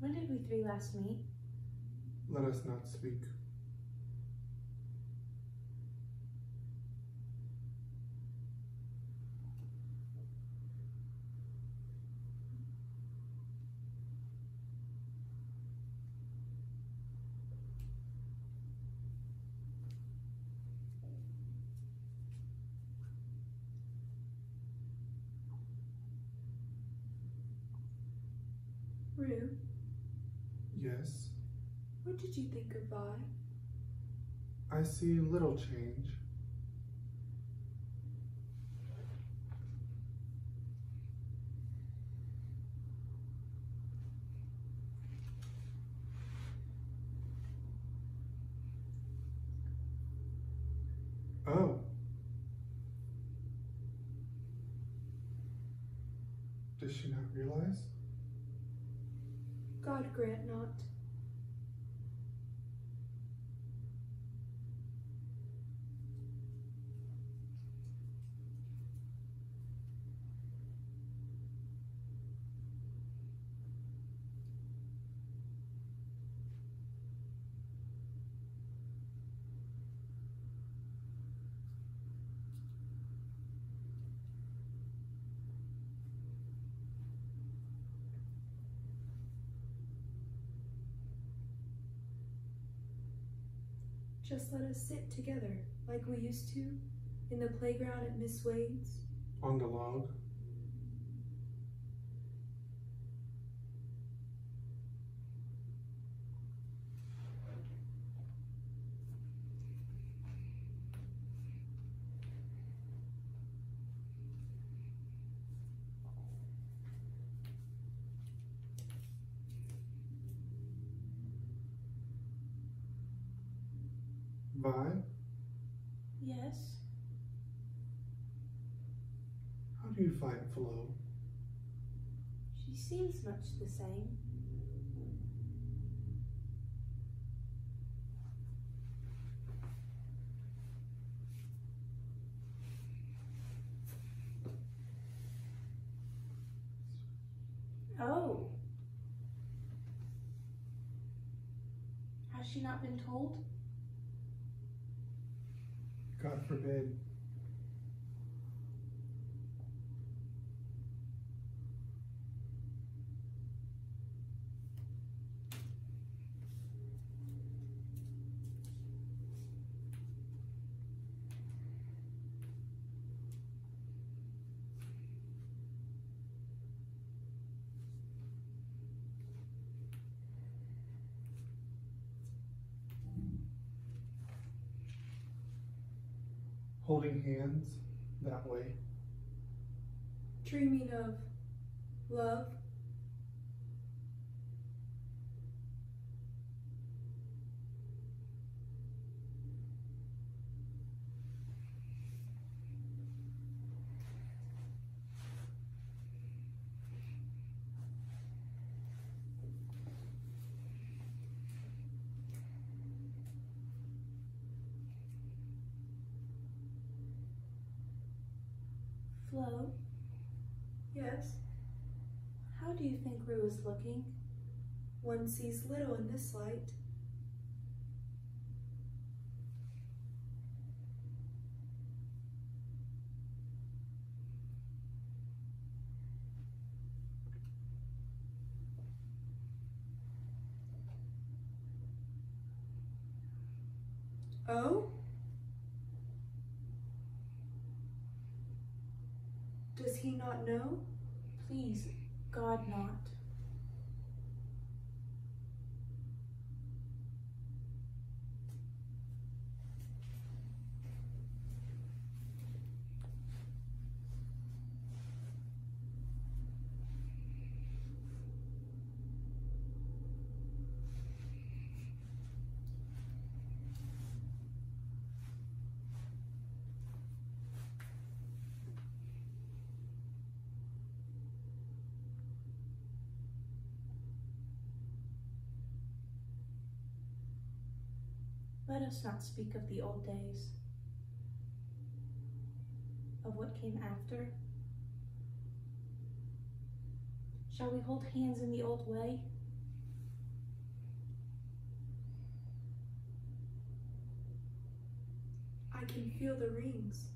When did we three last meet? Let us not speak. Ru, Yes, what did you think of Vi? I see little change. Oh. Does she not realize? God grant not. Just let us sit together like we used to in the playground at Miss Wade's. On the log? Vi, Yes. how do you find Flo? She seems much the same. Oh. Has she not been told? God forbid. Holding hands that way. Dreaming of love. Flo, Yes, how do you think Ru is looking? one sees little in this light. Oh? Does he not know? Please, God not. Let us not speak of the old days, of what came after. Shall we hold hands in the old way? I can feel the rings.